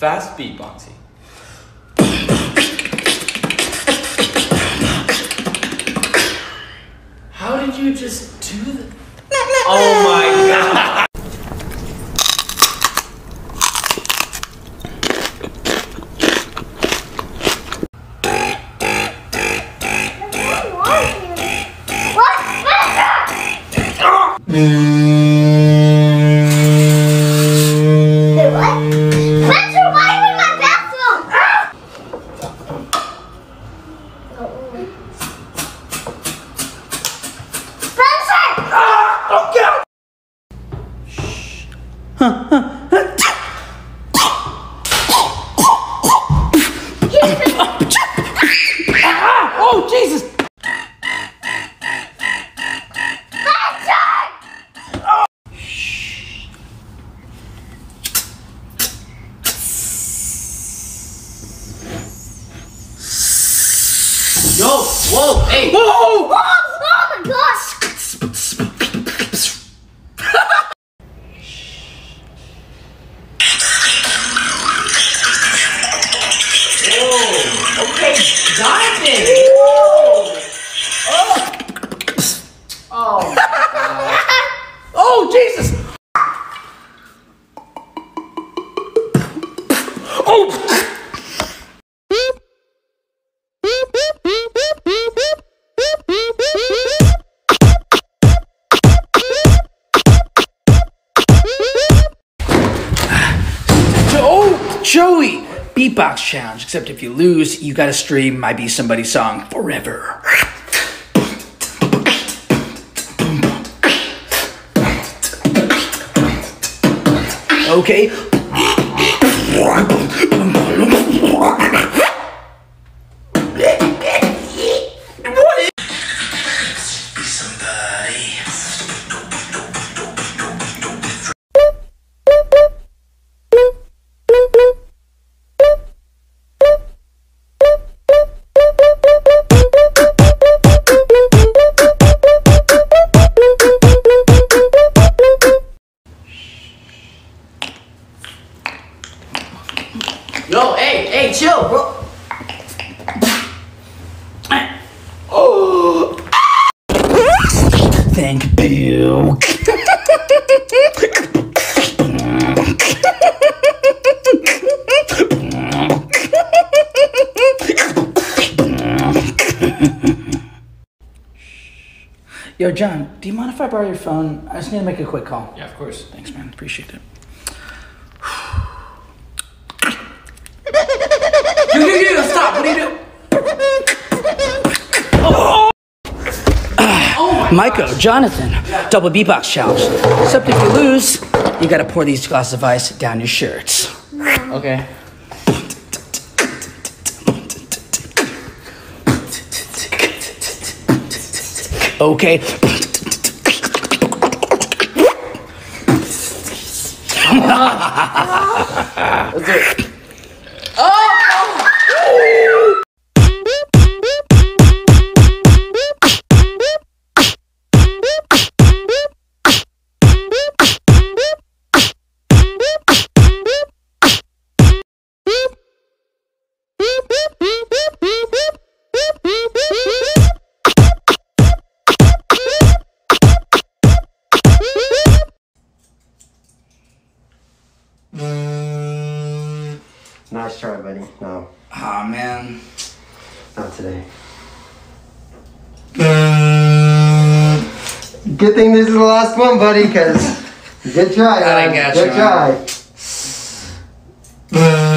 Fast beatboxing. How did you just do that? Oh my god. Spencer, Yo, whoa, hey. Whoa! Oh, oh my gosh! Okay, Jonathan. Whoa. Oh, oh. oh Jesus! Oh! Joey! Beatbox challenge. Except if you lose, you gotta stream My Be Somebody song forever. Okay. Yo, hey, hey, chill, bro. Oh. Thank you. Yo, John, do you mind if I borrow your phone? I just need to make a quick call. Yeah, of course. Thanks, man. Appreciate it. Yo, yo, yo, stop. What are you doing? Micah, Jonathan, double beatbox challenge. Except if you lose, you gotta pour these glasses of ice down your shirts. Okay. Okay. Let's it. Nice try, buddy. No, Aw, man. not today. Good thing this is the last one, buddy, because good try, I got Good you, try.